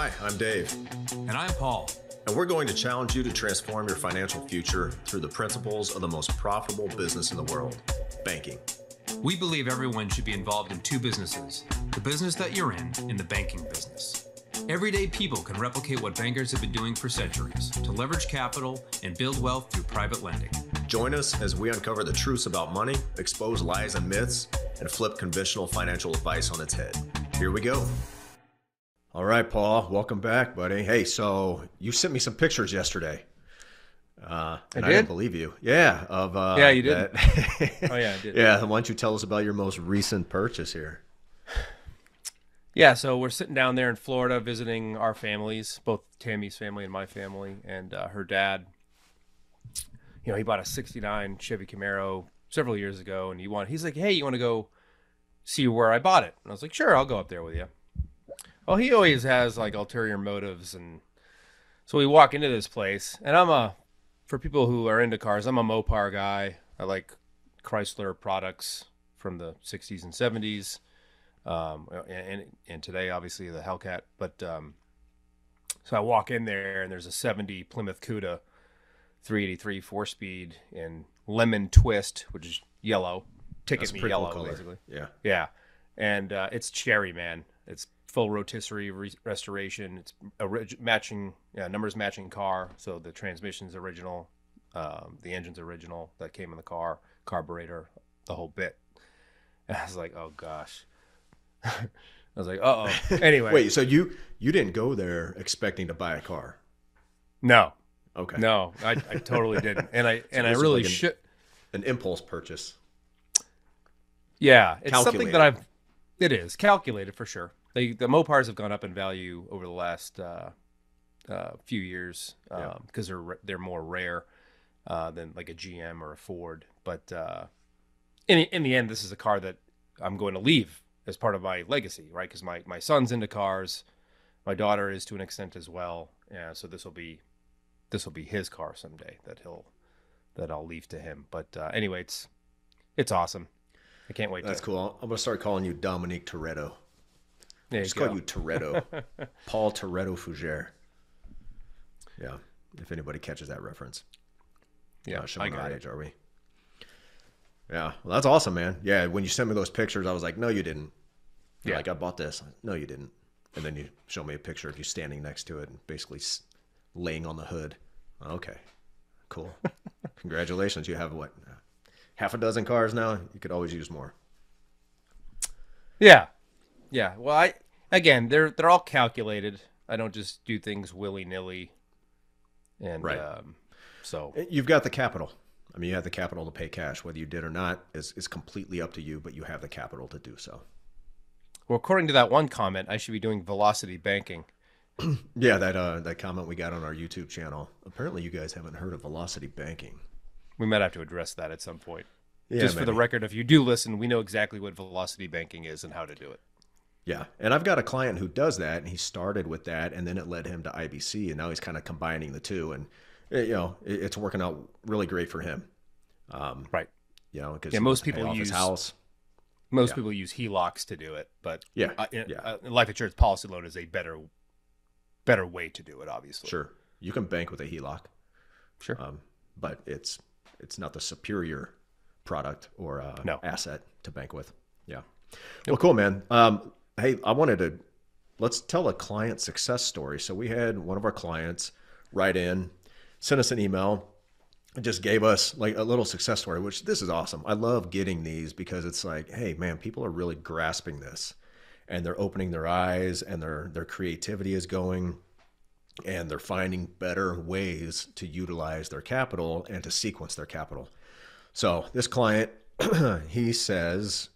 Hi, I'm Dave, And I'm Paul. and we're going to challenge you to transform your financial future through the principles of the most profitable business in the world banking. We believe everyone should be involved in two businesses the business that you're in and the banking business. Everyday people can replicate what bankers have been doing for centuries to leverage capital and build wealth through private lending. Join us as we uncover the truths about money, expose lies and myths, and flip conventional financial advice on its head. Here we go. All right, Paul, welcome back, buddy. Hey, so you sent me some pictures yesterday. Uh, and I, did? didn't believe you. Yeah, of uh, Yeah, you did. that- Oh, yeah, I did. yeah, why don't you tell us about your most recent purchase here? Yeah, so we're sitting down there in Florida visiting our families, both Tammy's family and my family, and uh, her dad. You know, he bought a '69 Chevy Camaro several years ago, and he want he's like, "Hey, you want to go see where I bought it?" And I was like, "Sure, I'll go up there with you." Well, he always has like ulterior motives, and so we walk into this place, and I'm a for people who are into cars, I'm a Mopar guy. I like Chrysler products from the '60s and '70s um, and, and today obviously the Hellcat. But um, so I walk in there and there's a 70 Plymouth Cuda 383 four speed in lemon twist, which is yellow, ticket me yellow color. basically. Yeah. Yeah, and uh, it's cherry man. It's full rotisserie re- restoration. It's orig- matching yeah, numbers matching car. So the transmission's original, um, the engine's original that came in the car, carburetor, the whole bit. And I was like, oh gosh. I was like, uh oh. Anyway, Wait, so you you didn't go there expecting to buy a car? no, Okay. no, I, I totally didn't, and I and I really like an- should. An impulse purchase. Yeah, it's something that I've. It is calculated for sure. They, the Mopars have gone up in value over the last uh, uh, few years Yeah. because they're they're more rare uh, than like a GM or a Ford. But uh, in in the end, this is a car that I'm going to leave as part of my legacy, right? Because my my son's into cars, my daughter is to an extent as well. Yeah, so this will be this will be his car someday that he'll that I'll leave to him. But uh, anyway, it's it's awesome. I can't wait. That's to, cool. I'm gonna start calling you Dominic Toretto. There you Just go. call you Toretto. Paul Toretto Fugere. Yeah. If anybody catches that reference. Yeah, Not showing our age, are we? Yeah. Well, that's awesome, man. Yeah. When you sent me those pictures, I was like, no, you didn't. You're Yeah. Like I bought this. No, you didn't. And then you show me a picture of you standing next to it and basically laying on the hood. Okay. Cool. Congratulations. You have what? Half a dozen cars now. You could always use more. Yeah, yeah. Well, I again, they're they're all calculated. I don't just do things willy nilly. And Right. um, so You've got the capital. I mean, you have the capital to pay cash. Whether you did or not is, is completely up to you, but you have the capital to do so. well, according to that one comment, I should be doing velocity banking. Yeah, that uh, that comment we got on our YouTube channel. Apparently, you guys haven't heard of velocity banking. We might have to address that at some point. Yeah, just for the record, if you do listen, we know exactly what velocity banking is and how to do it. Yeah, and I've got a client who does that, and he started with that, and then it led him to IBC, and now he's kind of combining the two, and eh, you know, it, it's working out really great for him. Um, Right. you know, because Yeah, most people use- house. Most Yeah. people use HELOCs to do it, but Yeah, uh, yeah. uh, life insurance policy loan is a better better way to do it. Obviously, Sure, you can bank with a HELOC. sure. um, but it's it's not the superior product or uh, No. asset to bank with. Yeah. Well, cool, man. Um, hey, I wanted to let's tell a client success story. So we had one of our clients write in, send us an email, and just gave us like a little success story. Which this is awesome. I love getting these because it's like, hey, man, people are really grasping this, and they're opening their eyes, and their their creativity is going and they're finding better ways to utilize their capital and to sequence their capital. So this client, he says,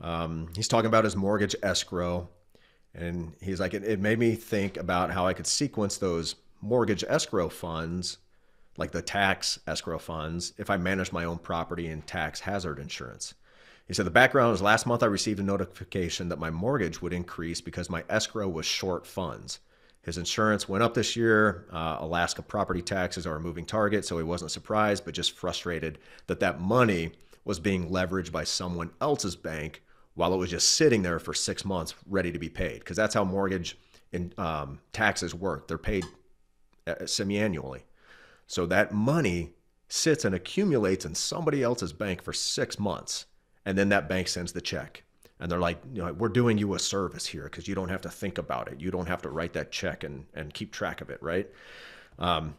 um, he's talking about his mortgage escrow, and he's like, it, it made me think about how I could sequence those mortgage escrow funds, like the tax escrow funds, if I manage my own property and tax hazard insurance. He said the background is last month I received a notification that my mortgage would increase because my escrow was short funds. His insurance went up this year. Uh, Alaska property taxes are a moving target, so he wasn't surprised, but just frustrated that that money was being leveraged by someone else's bank while it was just sitting there for six months ready to be paid. Because that's how mortgage and um, taxes work. They're paid uh, semi-annually, so that money sits and accumulates in somebody else's bank for six months, and then that bank sends the check. And they're like, you know, we're doing you a service here because you don't have to think about it. You don't have to write that check and, and keep track of it, right? Um,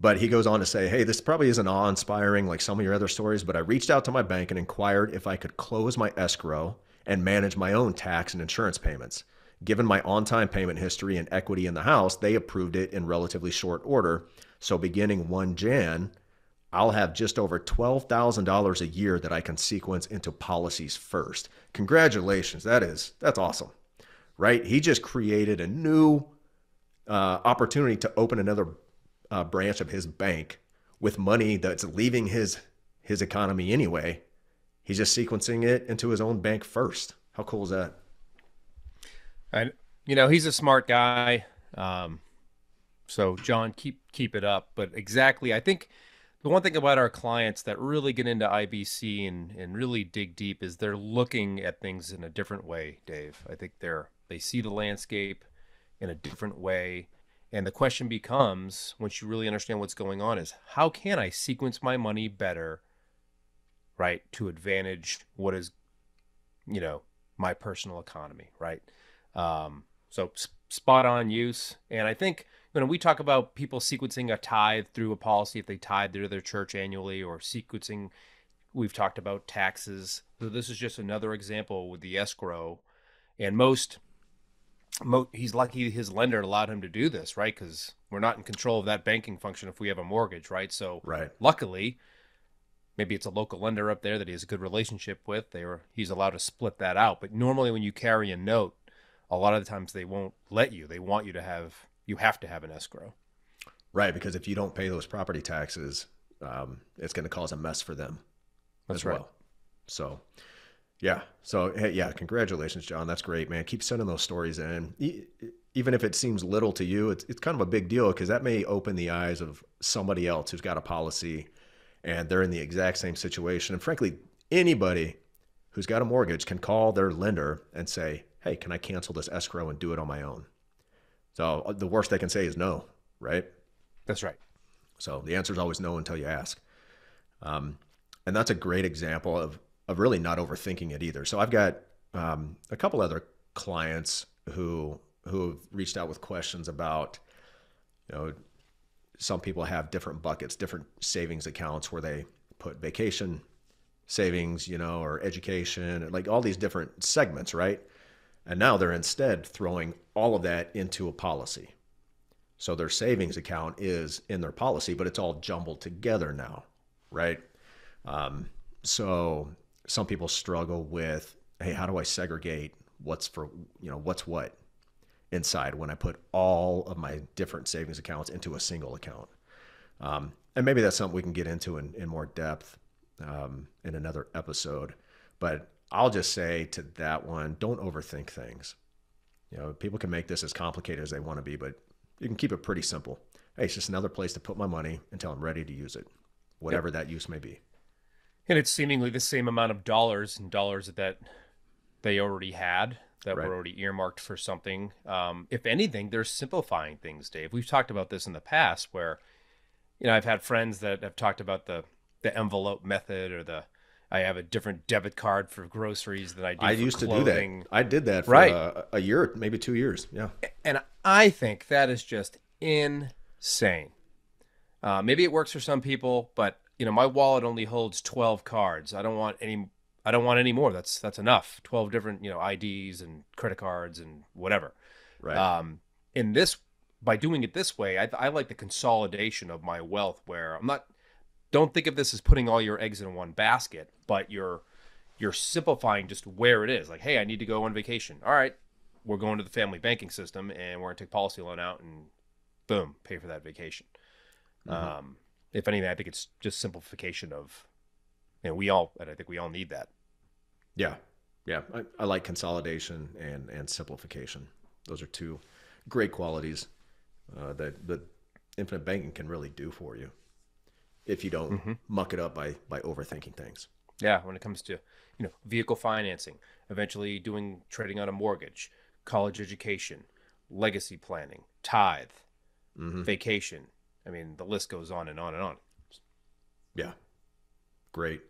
but he goes on to say, hey, this probably isn't awe inspiring like some of your other stories, but I reached out to my bank and inquired if I could close my escrow and manage my own tax and insurance payments. Given my on time payment history and equity in the house, they approved it in relatively short order. So beginning 1 Jan, I'll have just over $12,000 a year that I can sequence into policies first. Congratulations. That is, that's awesome, right? He just created a new uh, opportunity to open another uh, branch of his bank with money that's leaving his his economy anyway. He's just sequencing it into his own bank first. How cool is that? And you know, he's a smart guy. Um, so John, keep keep it up. But exactly, I think the one thing about our clients that really get into IBC and, and really dig deep is they're looking at things in a different way, Dave. I think they're they see the landscape in a different way. And the question becomes, once you really understand what's going on, is how can I sequence my money better, right, to advantage what is, you know, my personal economy, right? Um, so spot on use. And I think when we talk about people sequencing a tithe through a policy, if they tithe to their church annually or sequencing, we've talked about taxes. So this is just another example with the escrow. And most Mo- he's lucky his lender allowed him to do this, right? Because we're not in control of that banking function if we have a mortgage, right? So, right. luckily, maybe it's a local lender up there that he has a good relationship with. They were he's allowed to split that out. But normally, when you carry a note, a lot of the times they won't let you. They want you to have you have to have an escrow. Right, because if you don't pay those property taxes, um, it's going to cause a mess for them That's as right. well. So, yeah. So, hey, yeah, congratulations, John. That's great, man. Keep sending those stories in. Even if it seems little to you, it's, it's kind of a big deal because that may open the eyes of somebody else who's got a policy and they're in the exact same situation. And frankly, anybody who's got a mortgage can call their lender and say, hey, can I cancel this escrow and do it on my own? So uh, the worst they can say is no, right? That's right. So the answer is always no until you ask. Um, and that's a great example of of really not overthinking it either. So I've got um, a couple other clients who who have reached out with questions about, you know, some people have different buckets, different savings accounts where they put vacation savings, you know, or education, like all these different segments, right? And now they're instead throwing all of that into a policy. So their savings account is in their policy, but it's all jumbled together now, right? Um, so some people struggle with, hey, how do I segregate what's for, you know, what's what inside when I put all of my different savings accounts into a single account? Um, and maybe that's something we can get into in, in more depth um, in another episode. But I'll just say to that one, don't overthink things. You know, people can make this as complicated as they want to be, but you can keep it pretty simple. Hey, it's just another place to put my money until I'm ready to use it, whatever yep. that use may be and it's seemingly the same amount of dollars and dollars that they already had that right. were already earmarked for something. Um, if anything, they're simplifying things, Dave. We've talked about this in the past, where you know I've had friends that have talked about the the envelope method or the I have a different debit card for groceries than I do. I used clothing. to do that. I did that for right. a, a year, maybe two years. Yeah, and I think that is just insane. Uh, maybe it works for some people, but you know, my wallet only holds 12 cards. I don't want any I don't want any more. That's that's enough. 12 different, you know, IDs and credit cards and whatever. Right. Um in this by doing it this way, I, I like the consolidation of my wealth where I'm not don't think of this as putting all your eggs in one basket, but you're you're simplifying just where it is. Like, hey, I need to go on vacation. All right, we're going to the family banking system and we're gonna take policy loan out and boom, pay for that vacation. Mm-hmm. Um, if anything, I think it's just simplification of, you know, we all, and I think we all need that. Yeah. Yeah. I, I like consolidation and, and simplification. Those are two great qualities uh, that, that infinite banking can really do for you if you don't mm-hmm. muck it up by, by overthinking things. Yeah. When it comes to, you know, vehicle financing, eventually doing trading on a mortgage, college education, legacy planning, tithe, vacation. I mean, the list goes on and on and on. Yeah. Great.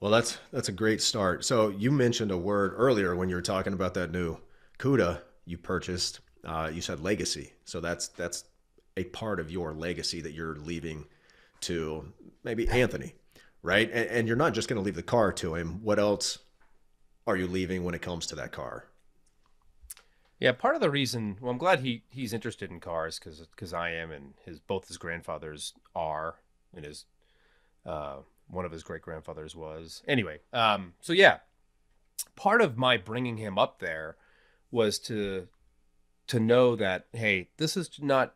Well, that's that's a great start. So you mentioned a word earlier when you were talking about that new Cuda you purchased. Uh, you said legacy. So that's that's a part of your legacy that you're leaving to maybe Anthony, right? And, and you're not just going to leave the car to him. What else are you leaving when it comes to that car? Yeah, part of the reason. Well, I'm glad he he's interested in cars because because I am, and his both his grandfathers are, and his uh, one of his great grandfathers was. Anyway, um, so yeah, part of my bringing him up there was to to know that hey, this is not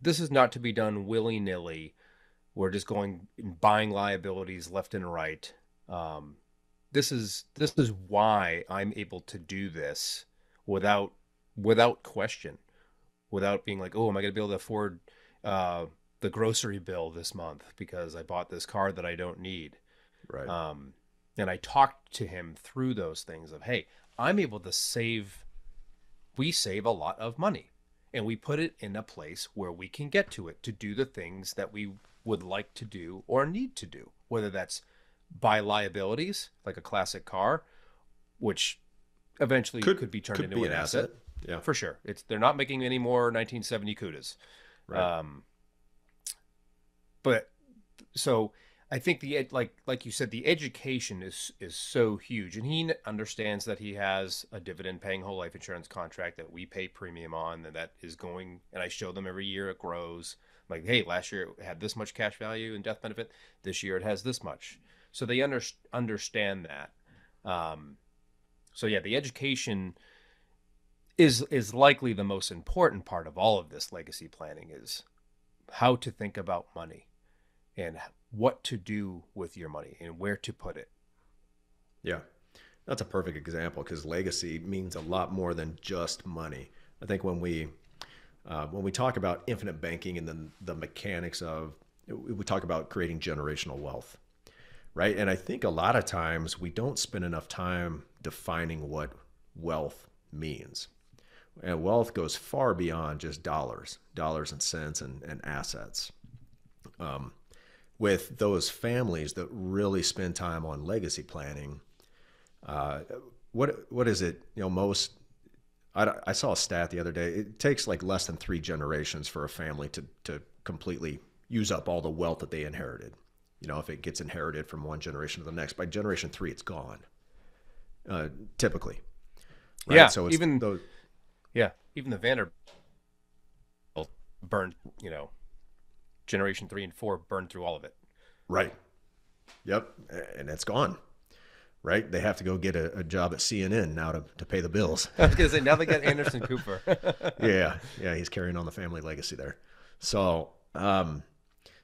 this is not to be done willy nilly. We're just going and buying liabilities left and right. Um, this is this is why I'm able to do this without without question, without being like, oh, am I going to be able to afford uh, the grocery bill this month because I bought this car that I don't need. Right. Um, and I talked to him through those things of, hey, I'm able to save. We save a lot of money, and we put it in a place where we can get to it to do the things that we would like to do or need to do, whether that's buy liabilities like a classic car, which eventually could, could be turned into be an, asset. Yeah. for sure. It's they're not making any more 1970 Cudas. Right. Um, but so I think the ed- like like you said, the education is is so huge, and he understands that he has a dividend paying whole life insurance contract that we pay premium on, and that is going. And I show them every year it grows. Like, hey, last year it had this much cash value and death benefit. This year it has this much. So they under, understand that. Um, so yeah, the education is is likely the most important part of all of this legacy planning is how to think about money and what to do with your money and where to put it. Yeah, that's a perfect example because legacy means a lot more than just money. I think when we uh, when we talk about infinite banking and then the mechanics of we talk about creating generational wealth, right? And I think a lot of times we don't spend enough time defining what wealth means. And wealth goes far beyond just dollars, dollars and cents and, and assets. Um, with those families that really spend time on legacy planning, uh, what what is it? You know, most I, I saw a stat the other day. It takes like less than three generations for a family to to completely use up all the wealth that they inherited. You know, if it gets inherited from one generation to the next, by generation three, it's gone. Uh, typically, right? Yeah, So it's even- those, Yeah, even the Vanderbilt burned, you know, generation three and four burned through all of it. Right. Yep. And it's gone. Right. They have to go get a, a job at CNN now to, to pay the bills. I was gonna say now they got Anderson Cooper. yeah. Yeah. He's carrying on the family legacy there. So, um,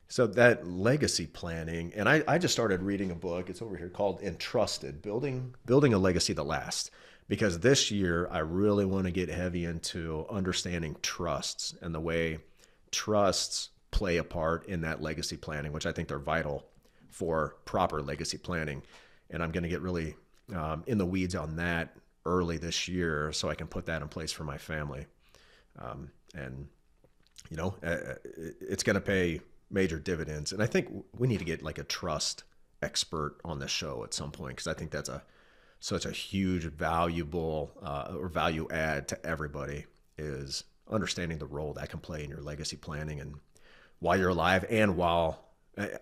so that legacy planning, and I, I just started reading a book. It's over here called Entrusted: Building Building a Legacy That Lasts. Because this year I really want to get heavy into understanding trusts and the way trusts play a part in that legacy planning, which I think they're vital for proper legacy planning. And I'm going to get really um, in the weeds on that early this year so I can put that in place for my family. Um, and, you know, uh, it's going to pay major dividends. And I think we need to get like a trust expert on the show at some point because I think that's a such a huge valuable uh, or value add to everybody is understanding the role that can play in your legacy planning and while you're alive and while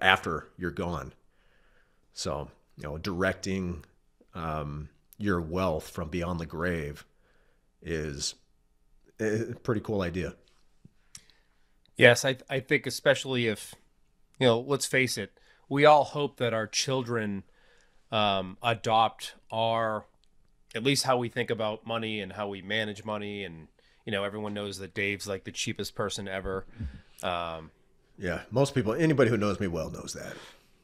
after you're gone. So, you know, directing um, your wealth from beyond the grave is a pretty cool idea. yes, I I think especially if you know, let's face it, we all hope that our children um, adopt our at least how we think about money and how we manage money and you know everyone knows that Dave's like the cheapest person ever. Um, Yeah, most people, anybody who knows me well knows that.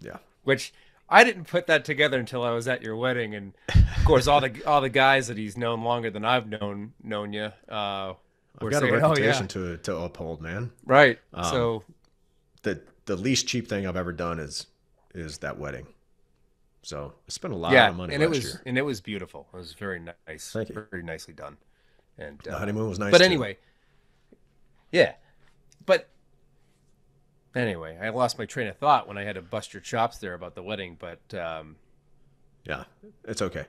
Yeah. which I didn't put that together until I was at your wedding, and of course, all the all the guys that he's known longer than I've known known you. Uh, I've got saying, a "Oh, reputation yeah." to to uphold, man. right? Um, so The the least cheap thing I've ever done is is that wedding. So I spent a lot yeah, of money and it was year. and it was beautiful. It was very nice, Thank you. very nicely done. And The uh, honeymoon was nice. but too. anyway, yeah. But anyway, I lost my train of thought when I had to bust your chops there about the wedding. But um, Yeah, it's okay.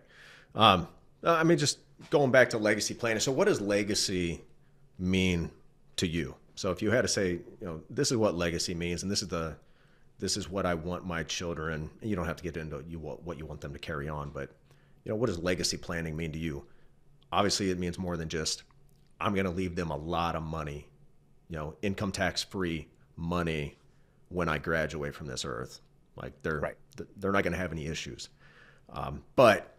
Um, I mean, just going back to legacy planning. So, what does legacy mean to you? So, if you had to say, you know, this is what legacy means, and this is the, this is what I want my children. And you don't have to get into you what what you want them to carry on, but you know, what does legacy planning mean to you? Obviously, it means more than just I'm going to leave them a lot of money, you know, income tax free money when I graduate from this earth. Like they're Right. they're not going to have any issues. Um, but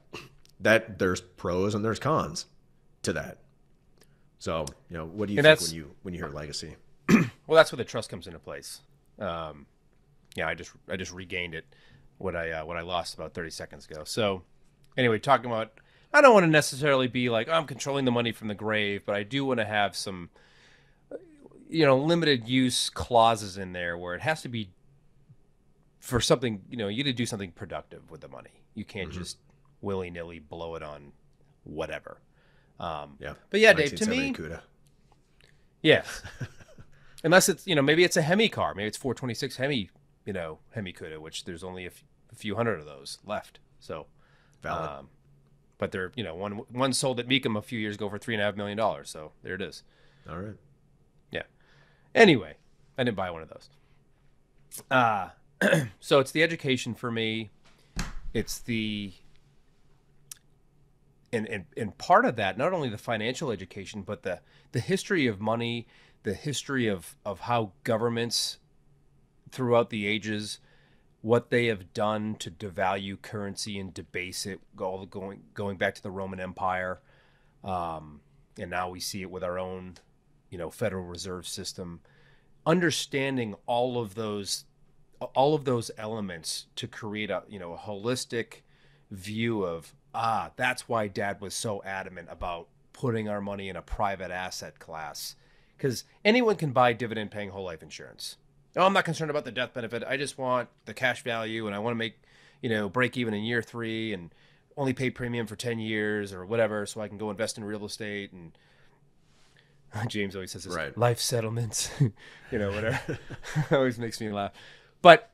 that there's pros and there's cons to that. So, you know, what do you And think when you when you hear legacy? well, that's where the trust comes into place. Um, yeah, I just I just regained it what I uh, what I lost about thirty seconds ago. So anyway, talking about I don't want to necessarily be like oh, I'm controlling the money from the grave, but I do want to have some you know limited use clauses in there where it has to be for something you know you need to do something productive with the money. You can't just willy nilly blow it on whatever. Um, Yeah. But yeah, Dave, to me- 1970 Cuda. yeah. Unless it's, you know, maybe it's a Hemi car. Maybe it's 426 Hemi, you know, Hemi Cuda, which there's only a, f- a few hundred of those left. So, Valid. um, but they're, you know, one one sold at Mecum a few years ago for three and a half million dollars. So there it is. All right. Anyway, I didn't buy one of those. Uh, so it's the education for me. It's the and, and and part of that, not only the financial education, but the the history of money, the history of of how governments throughout the ages, what they have done to devalue currency and debase it, all going going back to the Roman Empire, um, and now we see it with our own, you know, Federal Reserve System. Understanding all of those, all of those elements to create a you know a holistic view of ah that's why Dad was so adamant about putting our money in a private asset class because anyone can buy dividend paying whole life insurance. Oh, I'm not concerned about the death benefit. I just want the cash value and I want to make, you know, break even in year three and only pay premium for 10 years or whatever so I can go invest in real estate. And James always says this Right. life settlements, you know, whatever. always makes me laugh. But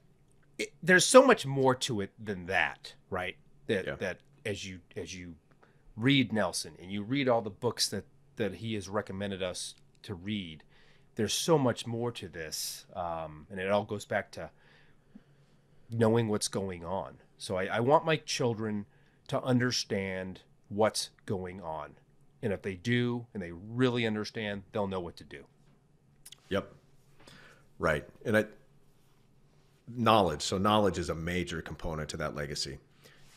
it, there's so much more to it than that, right? That, Yeah. that as you, as you read Nelson and you read all the books that, that he has recommended us to read, there's so much more to this, um, and it all goes back to knowing what's going on. So I, I want my children to understand what's going on, and if they do, and they really understand, they'll know what to do. Yep. Right. And I knowledge. So knowledge is a major component to that legacy.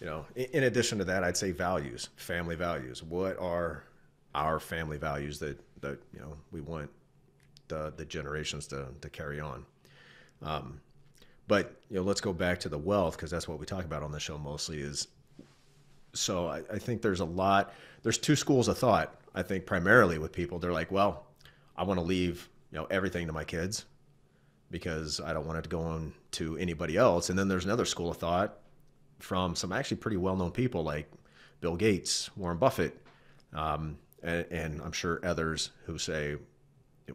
You know, in, addition to that, I'd say values, family values. What are our family values that that you know we want the the generations to to carry on? Um, but you know, let's go back to the wealth because that's what we talk about on the show mostly. Is so I, I think there's a lot. There's two schools of thought. I think primarily with people, they're like, well, I want to leave you know everything to my kids because I don't want it to go on to anybody else. And then there's another school of thought from some actually pretty well-known people like Bill Gates, Warren Buffett, um, and, and I'm sure others who say,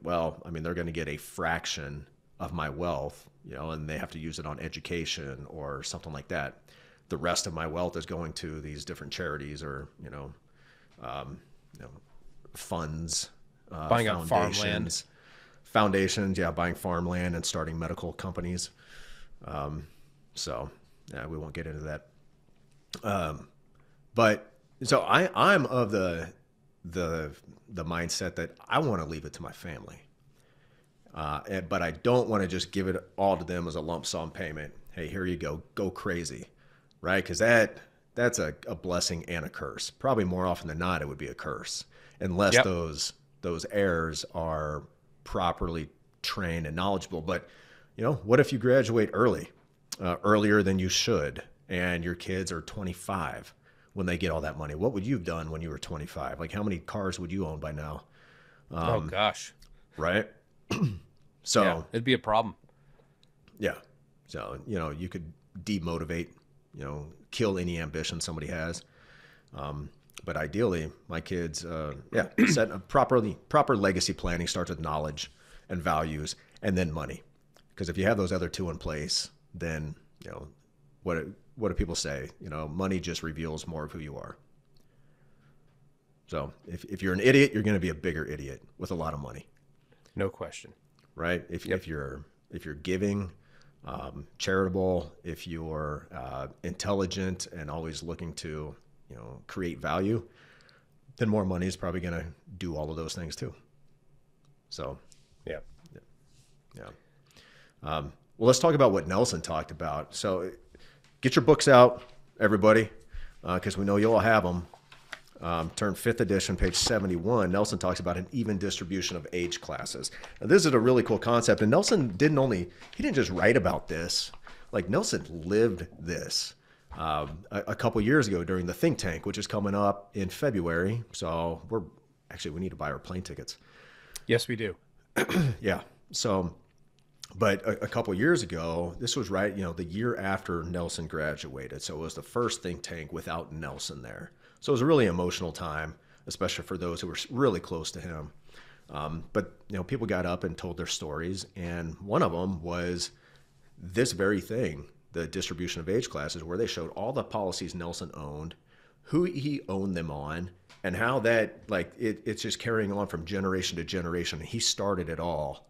well, I mean, they're going to get a fraction of my wealth, you know, and they have to use it on education or something like that. The rest of my wealth is going to these different charities or, you know, um, you know funds, uh, Buying up farmland. foundations, yeah, buying farmland and starting medical companies. Um, so yeah, we won't get into that. Um, but so I, I'm of the the the mindset that I want to leave it to my family. Uh, and, but I don't want to just give it all to them as a lump sum payment. Hey, here you go, go crazy, right? Because that that's a, a blessing and a curse. Probably more often than not, it would be a curse unless Yep. those those heirs are properly trained and knowledgeable. But you know, what if you graduate early, uh, earlier than you should, and your kids are 25 when they get all that money? What would you have done when you were 25? Like, how many cars would you own by now? oh gosh, Right? so yeah, it'd be a problem. yeah. So, you know, you could demotivate, you know, kill any ambition somebody has. Um, but ideally, my kids, uh, yeah, set a properly proper legacy planning starts with knowledge and values, and then money. Because if you have those other two in place, then you know what what do people say? You know, money just reveals more of who you are. So if, if you're an idiot, you're going to be a bigger idiot with a lot of money, No question. right? If, if you're if you're giving, um, charitable, if you're uh, intelligent and always looking to you know create value, then more money is probably going to do all of those things too. So Yeah. yeah. Um, well, let's talk about what Nelson talked about. So, get your books out, everybody, because we know you all have them. Um, turn fifth edition, page 71. Nelson talks about an even distribution of age classes. Now, this is a really cool concept. And Nelson didn't only, he didn't just write about this, like, Nelson lived this. Um, a, a couple years ago during the think tank, which is coming up in February. So we're actually we need to buy our plane tickets. Yes, we do. Yeah. So, but a, a couple years ago, this was right, you know, the year after Nelson graduated. So it was the first think tank without Nelson there. So it was a really emotional time, especially for those who were really close to him. Um, but you know, people got up and told their stories, and one of them was this very thing, the distribution of age classes, where they showed all the policies Nelson owned, who he owned them on, and how that like it, it's just carrying on from generation to generation. He started it all,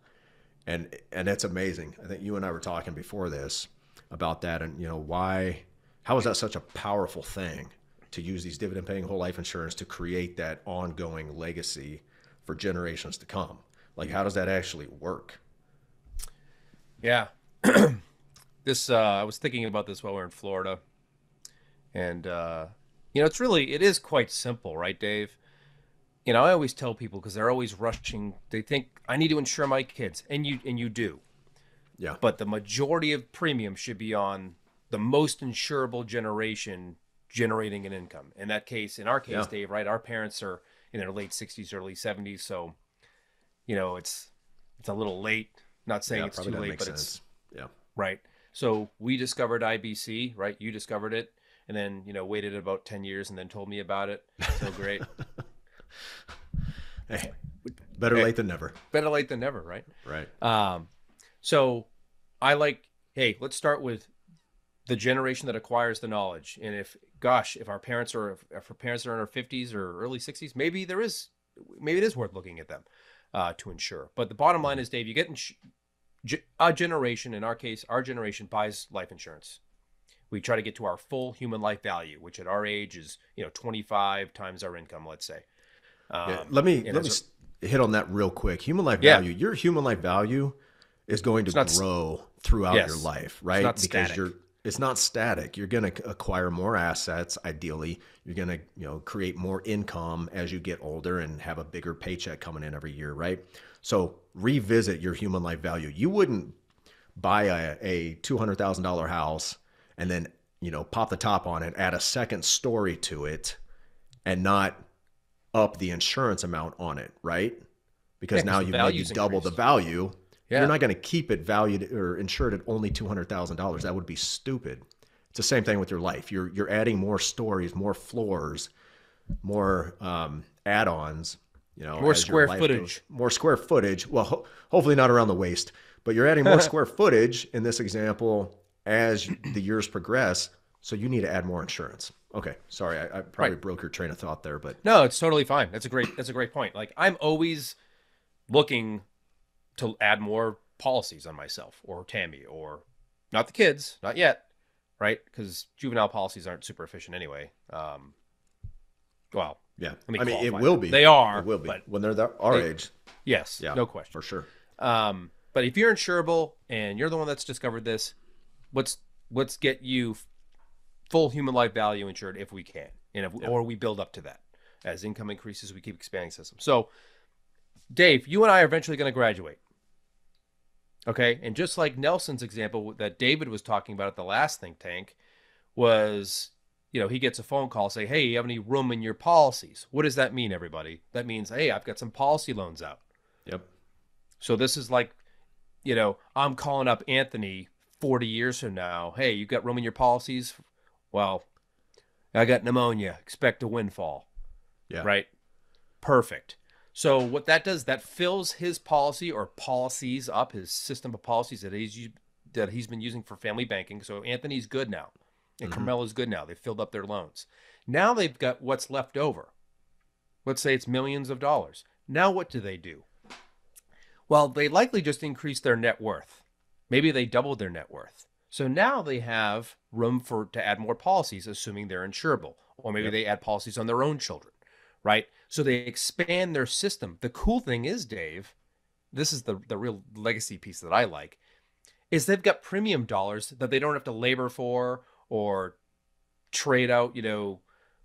and and that's amazing. I think you and I were talking before this about that, and you know why, how is that such a powerful thing to use these dividend paying whole life insurance to create that ongoing legacy for generations to come? Like, how does that actually work? Yeah. this uh I was thinking about this while we are in Florida. And uh you know, it's really it is quite simple, right, Dave? You know, I always tell people because they're always rushing. They think I need to insure my kids, and you and you do. Yeah. But the majority of premium should be on the most insurable generation generating an income. In that case, in our case, Yeah. Dave, right? Our parents are in their late 60s, early 70s, so you know, it's it's a little late. Not saying yeah, it's too late, but sense. it's yeah. right. So we discovered IBC, right? You discovered it, and then you know waited about ten years, and then told me about it. So great, Hey, better Hey. late than never. better late than never, right? Right. Um, so I like, hey, let's start with the generation that acquires the knowledge. And if, gosh, if our parents are, if our parents are in our fifties or early sixties, maybe there is, maybe it is worth looking at them uh, to insure. But the bottom line is, Dave, you get ins- a generation. In our case, our generation buys life insurance. We try to get to our full human life value, which at our age is, you know, twenty five times our income, let's say. Um, Yeah, let me let me s- hit on that real quick. Human life Yeah. value. Your human life value is going to grow throughout Yes. your life, right? because static. you're it's not static. You're going to acquire more assets. Ideally, you're going to you know create more income as you get older and have a bigger paycheck coming in every year, right? So revisit your human life value. You wouldn't buy a, a two hundred thousand dollar house and then you know pop the top on it, add a second story to it, and not up the insurance amount on it, right? Because Yeah, now you've maybe value's double the value. Yeah. You're not going to keep it valued or insured at only two hundred thousand dollars. That would be stupid. It's the same thing with your life. You're you're adding more stories, more floors, more um, add-ons. You know, More square footage. goes- more square footage. Well, ho- hopefully not around the waist, but you're adding more square footage in this example as the years progress. So you need to add more insurance. Okay, sorry, I, I probably Right. broke your train of thought there, but No, it's totally fine. That's a great that's a great point. Like I'm always looking to add more policies on myself or Tammy or not the kids, not yet, right? Because juvenile policies aren't super efficient anyway. Um, well, yeah, me I mean, it will that. be. They are, It will be but- when they're the, our They- age. yes, Yeah, no question. for sure. Um, but if you're insurable and you're the one that's discovered this, let's let's get you full human life value insured if we can, and if, or we build up to that as income increases, we keep expanding systems. So, Dave, you and I are eventually going to graduate. Okay, and just like Nelson's example that David was talking about at the last think tank, was you know he gets a phone call say, "Hey, you have any room in your policies?" What does that mean, everybody? That means, "Hey, I've got some policy loans out." Yep. So this is like, you know, I'm calling up Anthony 40 years from now. Hey, you got room in your policies? Well, I got pneumonia. Expect a windfall. Yeah. Right. Perfect. So what that does, that fills his policy or policies up, his system of policies that he's that he's been using for family banking. So Anthony's good now, and Mhm. Carmela's good now. They filled up their loans. Now they've got what's left over. Let's say it's millions of dollars. Now what do they do? Well, they likely just increased their net worth. Maybe they doubled their net worth. So now they have room for to add more policies, assuming they're insurable, or maybe Yep. they add policies on their own children, right? So they expand their system. The cool thing is, Dave, this is the the real legacy piece that I like, is they've got premium dollars that they don't have to labor for or trade out, you know,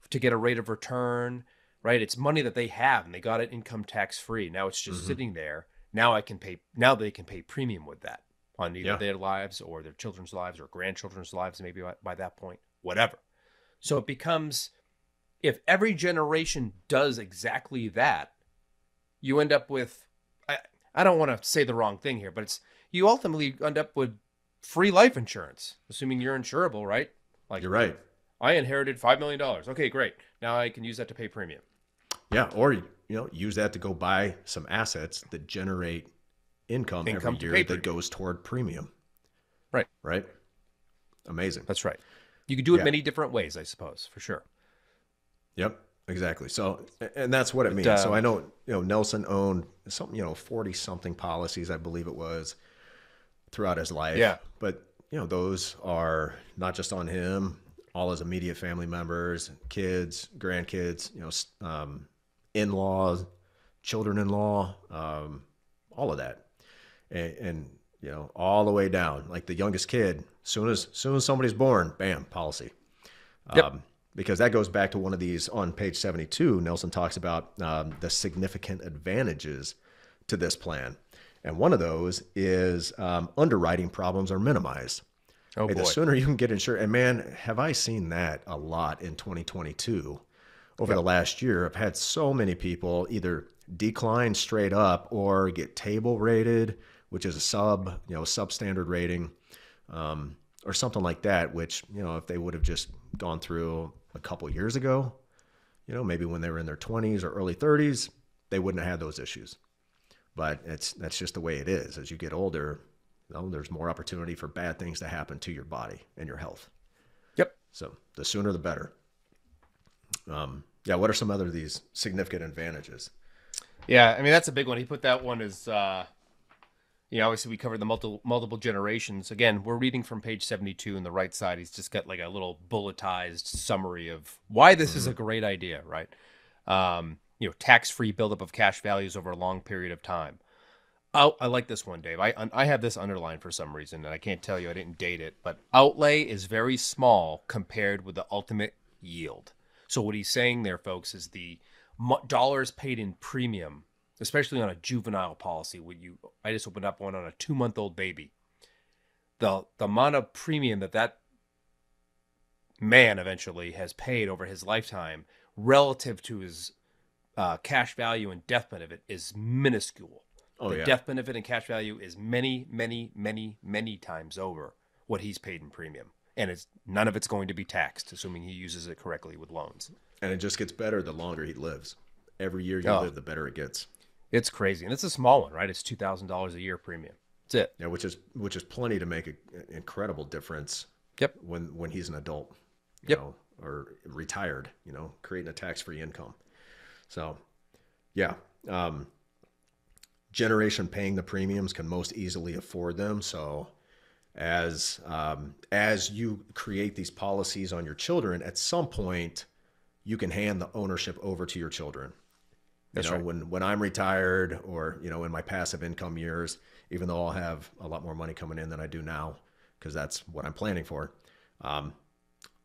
to get a rate of return, right? It's money that they have and they got it income tax free. Now it's just Mhm. sitting there. Now I can pay now they can pay premium with that on either Yeah. their lives or their children's lives or grandchildren's lives maybe by, by that point, whatever. So it becomes if every generation does exactly that, you end up with I, I don't want to say the wrong thing here, but it's you ultimately end up with free life insurance, assuming you're insurable, right? Like You're right. I inherited five million dollars. Okay, great. Now I can use that to pay premium. Yeah, or you know, use that to go buy some assets that generate income, Income every year that goes toward premium. Right. Right. Amazing. That's right. You can do it Yeah. many different ways, I suppose, for sure. Yep, exactly. So, and that's what it means. so I know, you know, Nelson owned something, you know, 40 something policies, I believe it was throughout his life. Yeah. But, you know, those are not just on him, all his immediate family members, kids, grandkids, you know, um, in-laws, children-in-law, um, all of that. And, and, you know, all the way down, like the youngest kid, soon as, soon as somebody's born, bam, policy. Yep. Um, because that goes back to one of these on page 72. Nelson talks about um, the significant advantages to this plan. And one of those is um, underwriting problems are minimized. Oh Hey, boy. the sooner you can get insured, and man, have I seen that a lot in 2022. Over the last year, I've had so many people either decline straight up or get table rated, which is a sub, you know, substandard rating, um, or something like that. Which you know, if they would have just gone through a couple years ago, you know, maybe when they were in their 20s or early 30s, they wouldn't have had those issues. But it's that's just the way it is. As you get older, you know, there's more opportunity for bad things to happen to your body and your health. Yep. So the sooner the better. Um, yeah. What are some other of these significant advantages? Yeah, I mean that's a big one. He put that one as uh you know, obviously we covered the multiple multiple generations. Again, we're reading from page 72 on the right side. He's just got like a little bulletized summary of why this is a great idea, right? Um, you know, tax-free buildup of cash values over a long period of time. Oh, I like this one, Dave. I I have this underlined for some reason, and I can't tell you. I didn't date it, but outlay is very small compared with the ultimate yield. So what he's saying there, folks, is the dollars paid in premium, especially on a juvenile policy. When you, I just opened up one on a two-month-old baby. The the amount of premium that that man eventually has paid over his lifetime relative to his uh, cash value and death benefit is minuscule. Oh the yeah. death benefit and cash value is many, many, many, many times over what he's paid in premium, and it's none of it's going to be taxed, assuming he uses it correctly with loans. and it just gets better the longer he lives. Every year you Oh. live, the better it gets. It's crazy, and it's a small one, right? It's two thousand dollars a year premium. That's it. Yeah, which is which is plenty to make an incredible difference. Yep. When when he's an adult, you Yep. know, or retired, you know, creating a tax free income. So, yeah, um, generation paying the premiums can most easily afford them. So, as um, as you create these policies on your children, at some point, you can hand the ownership over to your children. You know, right. when when I'm retired or you know in my passive income years, even though I'll have a lot more money coming in than I do now, because that's what I'm planning for. Um,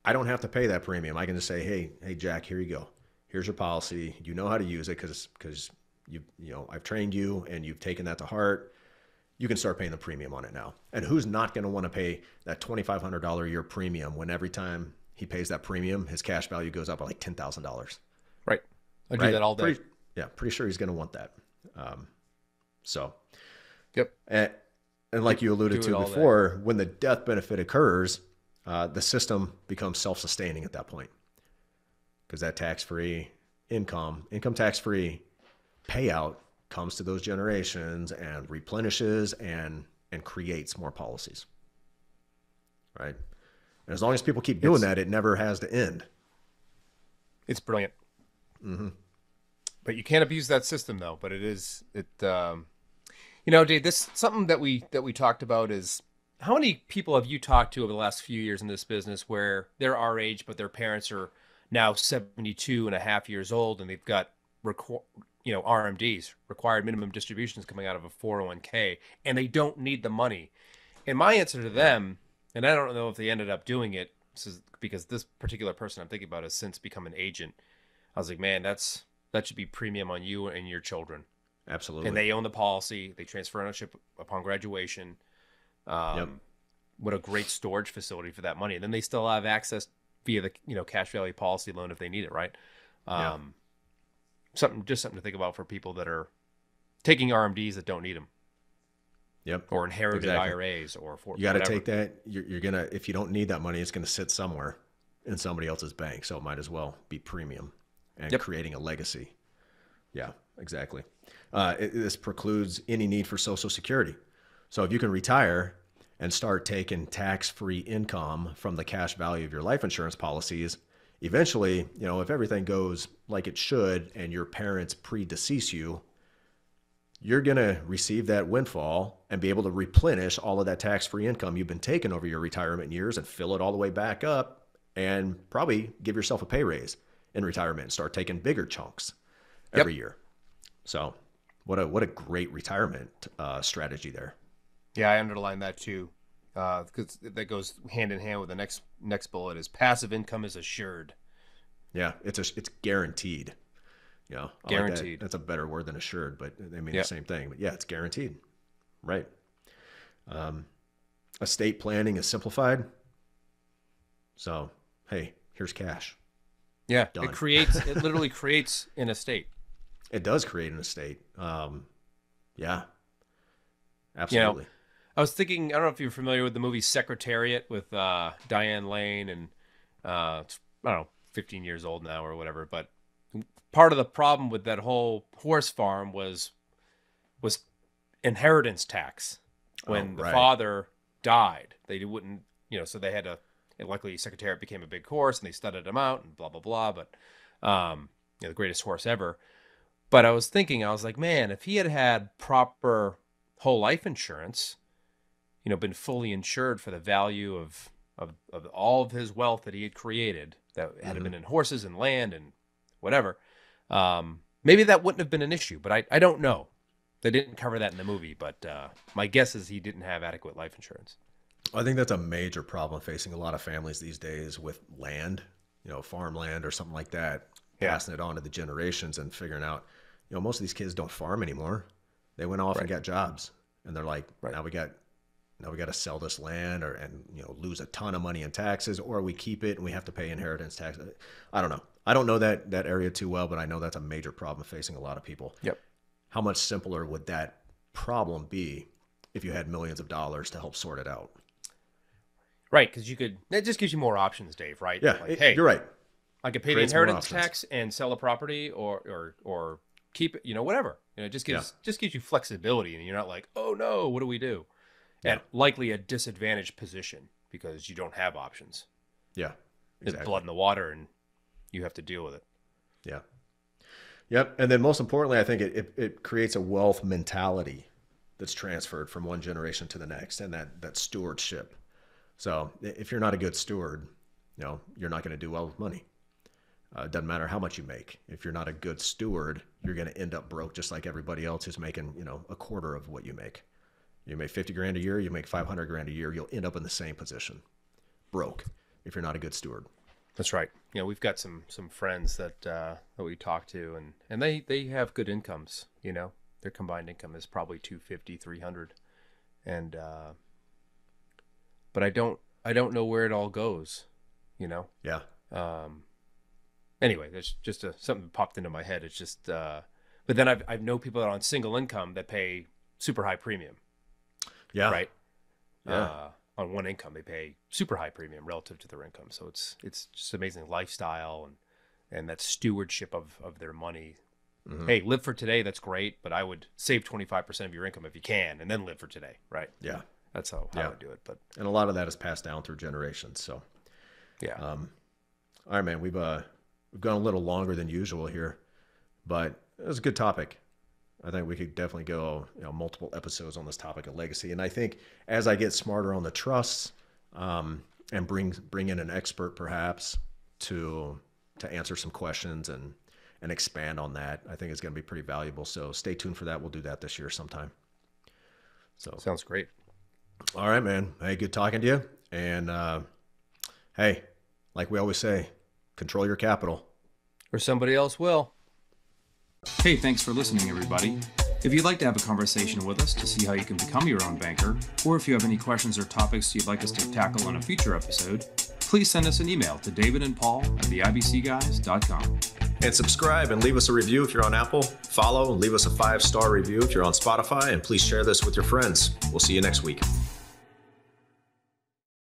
I don't have to pay that premium. I can just say, hey, hey, Jack, here you go. Here's your policy. You know how to use it because because you you know I've trained you and you've taken that to heart. You can start paying the premium on it now. And who's not going to want to pay that twenty five hundred dollar a year premium when every time he pays that premium, his cash value goes up by like ten thousand dollars. Right. I do that all day. Pretty, yeah, pretty sure he's going to want that. Um, so, Yep. and, and like you alluded to before, when the death benefit occurs, uh, the system becomes self-sustaining at that point because that tax-free income, income tax free payout comes to those generations and replenishes and and creates more policies. Right? And as long as people keep doing It's- that, it never has to end. It's brilliant. Mm-hmm. But you can't abuse that system, though. But it is it. Um, you know, Dave. This something that we that we talked about is how many people have you talked to over the last few years in this business where they're our age, but their parents are now 72 and a half years old, and they've got requ- you know RMDs, required minimum distributions coming out of a 401k, and they don't need the money. And my answer to them, and I don't know if they ended up doing it, this is because this particular person I'm thinking about has since become an agent. I was like, man, that's that should be premium on you and your children. Absolutely. And they own the policy. They transfer ownership upon graduation. Um, Yep. What a great storage facility for that money. And then they still have access via the you know cash value policy loan if they need it, right? Yeah. Um, Something just something to think about for people that are taking RMDs that don't need them yep. or inherited Exactly. IRAs or for You got to take that. You're, you're gonna if you don't need that money, it's gonna sit somewhere in somebody else's bank. So it might as well be premium and Yep. creating a legacy. Yeah, exactly. Uh, it, this precludes any need for Social Security. So if you can retire and start taking tax-free income from the cash value of your life insurance policies, eventually, you know, if everything goes like it should and your parents predecease you, you're going to receive that windfall and be able to replenish all of that tax free income you've been taking over your retirement years and fill it all the way back up and probably give yourself a pay raise in retirement and start taking bigger chunks every year. So, what a what a great retirement uh, strategy there. Yeah, I underlined that too, because that goes hand in hand with the next next bullet is passive income is assured. Yeah, it's a, it's guaranteed. You know, I like that. Guaranteed. That's a better word than assured, but they mean Yeah. the same thing. But yeah, it's guaranteed. Right. Um, estate planning is simplified. So, hey, here's cash. Yeah, Done. it creates it literally creates an estate. It does create an estate. Um, yeah, absolutely. I was thinking, I don't know if you're familiar with the movie Secretariat with uh, Diane Lane, and uh, it's, I don't know, 15 years old now or whatever. But part of the problem with that whole horse farm was was inheritance tax. When Oh, the father died, they wouldn't, you know, so they had to. And luckily, Secretariat became a big horse, and they studded him out, and blah blah blah. But um, you know, the greatest horse ever. But I was thinking, I was like, man, if he had had proper whole life insurance, you know, been fully insured for the value of of, of all of his wealth that he had created, that had Mhm. been in horses and land and whatever, um, maybe that wouldn't have been an issue. But I, I don't know. They didn't cover that in the movie, but uh, my guess is he didn't have adequate life insurance. I think that's a major problem facing a lot of families these days with land, you know, farmland or something like that, Yeah. passing it on to the generations and figuring out, you know, most of these kids don't farm anymore. They went off and got jobs, and they're like, Right. now we got, now we got to sell this land or and you know lose a ton of money in taxes, or we keep it and we have to pay inheritance tax. I don't know. I don't know that that area too well, but I know that's a major problem facing a lot of people. Yep. How much simpler would that problem be if you had millions of dollars to help sort it out? Right, because you could. That just gives you more options, Dave. Right? Yeah, Like, it- hey, you're right. I could pay the inheritance tax and sell a property, or or or keep it. You know, whatever. You know, it just gives just gives you flexibility, and you're not like, oh no, what do we do? Yeah. At likely a disadvantaged position because you don't have options. Yeah. There's Exactly. blood in the water, and you have to deal with it. Yeah. Yep. And then most importantly, I think it, it, it creates a wealth mentality that's transferred from one generation to the next and that, that stewardship. So if you're not a good steward, you know, you're not going to do well with money. Uh, it doesn't matter how much you make. If you're not a good steward, you're going to end up broke just like everybody else who's making, you know, a quarter of what you make. You make 50 grand a year, you make 500 grand a year, you'll end up in the same position. Broke if you're not a good steward. That's right. You know, we've got some some friends that uh, that we talk to, and and they they have good incomes. You know, their combined income is probably 250, 300. and uh, but I don't I don't know where it all goes. You know. Yeah. Um, anyway, that's just a, something popped into my head. It's just, uh, but then I've I know people that are on single income that pay super high premium, Yeah. right? Yeah. Uh, on one income, they pay super high premium relative to their income. So it's it's just amazing lifestyle and and that stewardship of of their money. Hey, live for today. That's great, but I would save twenty five percent of your income if you can, and then live for today. Right? Yeah. That's how, how I Yeah. would do it. But And a lot of that is passed down through generations. So, yeah, all right, man, we've uh, we've gone a little longer than usual here, but it was a good topic. I think we could definitely go, you know, multiple episodes on this topic of legacy. And I think as I get smarter on the trusts, um, and bring bring in an expert perhaps to to answer some questions and and expand on that, I think it's going to be pretty valuable. So stay tuned for that. We'll do that this year sometime. So sounds great. All right, man. Hey, good talking to you. And uh, hey, like we always say, control your capital. Or somebody else will. Hey, thanks for listening, everybody. If you'd like to have a conversation with us to see how you can become your own banker, or if you have any questions or topics you'd like us to tackle on a future episode, please send us an email to David and Paul at theibcguys.com. And subscribe and leave us a review if you're on Apple. Follow and leave us a five star review if you're on Spotify. And please share this with your friends. We'll see you next week.